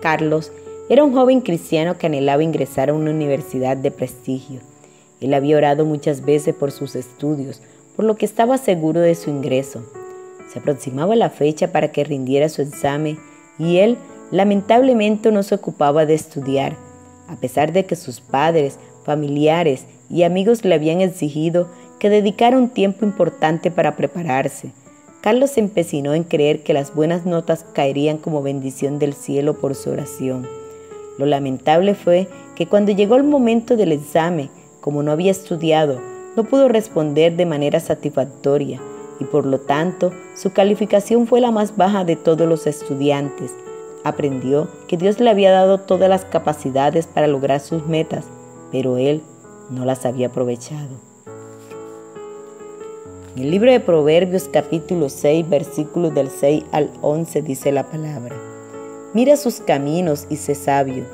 Carlos era un joven cristiano que anhelaba ingresar a una universidad de prestigio. Él había orado muchas veces por sus estudios, por lo que estaba seguro de su ingreso. Se aproximaba la fecha para que rindiera su examen y él lamentablemente no se ocupaba de estudiar, a pesar de que sus padres, familiares y amigos le habían exigido que dedicara un tiempo importante para prepararse. Carlos se empecinó en creer que las buenas notas caerían como bendición del cielo por su oración. Lo lamentable fue que cuando llegó el momento del examen, como no había estudiado, no pudo responder de manera satisfactoria y por lo tanto su calificación fue la más baja de todos los estudiantes. Aprendió que Dios le había dado todas las capacidades para lograr sus metas, pero él no las había aprovechado. En el libro de Proverbios capítulo 6 versículos del 6 al 11 dice la palabra, Mira sus caminos y sé sabio,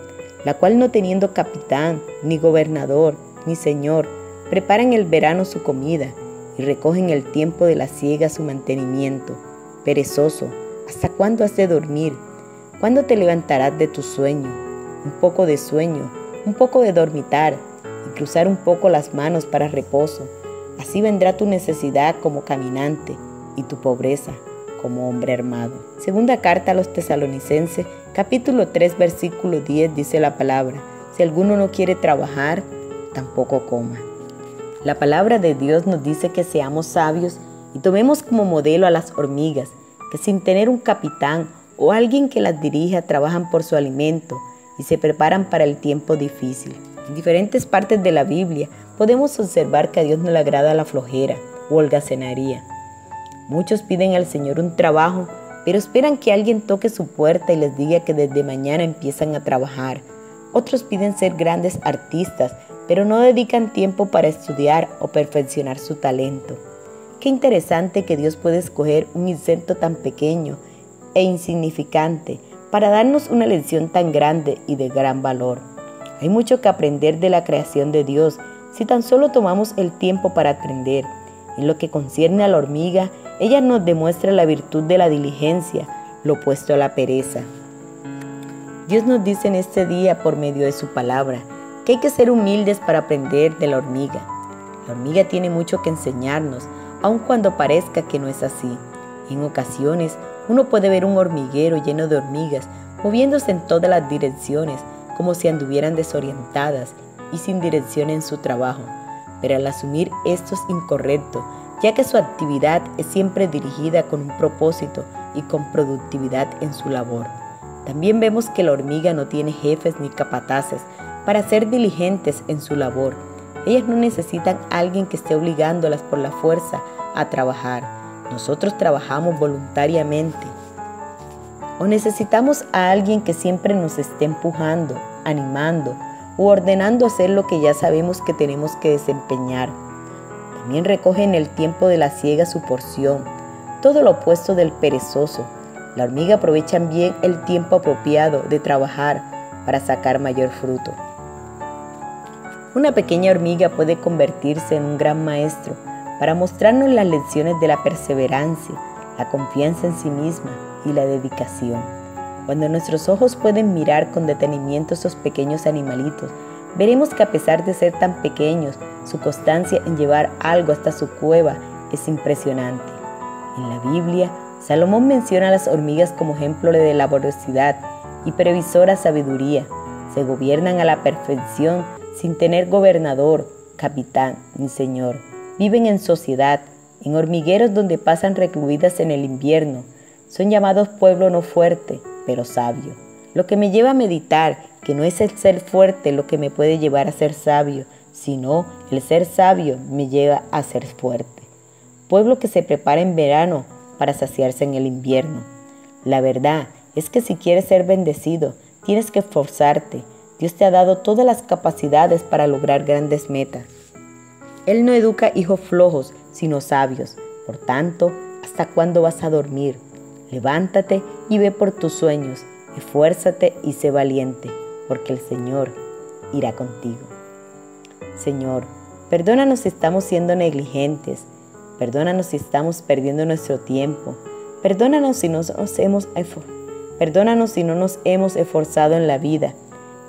la cual no teniendo capitán, ni gobernador, ni señor, preparan el verano su comida y recogen el tiempo de la siega su mantenimiento. Perezoso, ¿hasta cuándo has de dormir? ¿Cuándo te levantarás de tu sueño? Un poco de sueño, un poco de dormitar y cruzar un poco las manos para reposo Así vendrá tu necesidad como caminante y tu pobreza como hombre armado. Segunda carta a los tesalonicenses, capítulo 3, versículo 10 dice la palabra, si alguno no quiere trabajar, tampoco coma. La palabra de Dios nos dice que seamos sabios y tomemos como modelo a las hormigas, que sin tener un capitán o alguien que las dirija trabajan por su alimento y se preparan para el tiempo difícil. En diferentes partes de la Biblia podemos observar que a Dios no le agrada la flojera o holgazanería. Muchos piden al Señor un trabajo, pero esperan que alguien toque su puerta y les diga que desde mañana empiezan a trabajar. Otros piden ser grandes artistas, pero no dedican tiempo para estudiar o perfeccionar su talento. Qué interesante que Dios puede escoger un insecto tan pequeño e insignificante para darnos una lección tan grande y de gran valor. Hay mucho que aprender de la creación de Dios si tan solo tomamos el tiempo para aprender. En lo que concierne a la hormiga, ella nos demuestra la virtud de la diligencia, lo opuesto a la pereza. Dios nos dice en este día por medio de su palabra que hay que ser humildes para aprender de la hormiga. La hormiga tiene mucho que enseñarnos, aun cuando parezca que no es así. En ocasiones uno puede ver un hormiguero lleno de hormigas moviéndose en todas las direcciones como si anduvieran desorientadas y sin dirección en su trabajo, pero al asumir esto es incorrecto, ya que su actividad es siempre dirigida con un propósito y con productividad en su labor. También vemos que la hormiga no tiene jefes ni capataces para ser diligentes en su labor. Ellas no necesitan a alguien que esté obligándolas por la fuerza a trabajar. Nosotros trabajamos voluntariamente. O necesitamos a alguien que siempre nos esté empujando, animando, o ordenando hacer lo que ya sabemos que tenemos que desempeñar. También recoge en el tiempo de la ciega su porción, todo lo opuesto del perezoso. La hormiga aprovecha bien el tiempo apropiado de trabajar para sacar mayor fruto. Una pequeña hormiga puede convertirse en un gran maestro para mostrarnos las lecciones de la perseverancia, la confianza en sí misma y la dedicación. Cuando nuestros ojos pueden mirar con detenimiento esos pequeños animalitos, veremos que a pesar de ser tan pequeños, su constancia en llevar algo hasta su cueva es impresionante. En la Biblia, Salomón menciona a las hormigas como ejemplo de laboriosidad y previsora sabiduría. Se gobiernan a la perfección sin tener gobernador, capitán ni señor. Viven en sociedad, en hormigueros donde pasan recluidas en el invierno. Son llamados pueblo no fuerte, pero sabio. Lo que me lleva a meditar que no es el ser fuerte lo que me puede llevar a ser sabio, sino el ser sabio me lleva a ser fuerte. Pueblo que se prepara en verano para saciarse en el invierno. La verdad es que si quieres ser bendecido, tienes que esforzarte. Dios te ha dado todas las capacidades para lograr grandes metas. Él no educa hijos flojos, sino sabios. Por tanto, ¿hasta cuándo vas a dormir? Levántate y ve por tus sueños, esfuérzate y sé valiente, porque el Señor irá contigo. Señor, perdónanos si estamos siendo negligentes, perdónanos si estamos perdiendo nuestro tiempo, perdónanos si nos hemos Perdónanos si no nos hemos esforzado en la vida.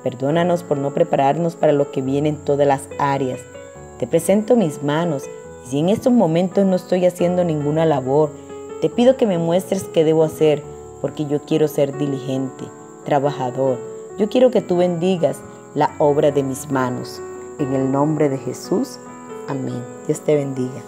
Perdónanos por no prepararnos para lo que viene en todas las áreas. Te presento mis manos y si en estos momentos no estoy haciendo ninguna labor, te pido que me muestres qué debo hacer porque yo quiero ser diligente, trabajador. Yo quiero que tú bendigas la obra de mis manos. En el nombre de Jesús. Amén. Dios te bendiga.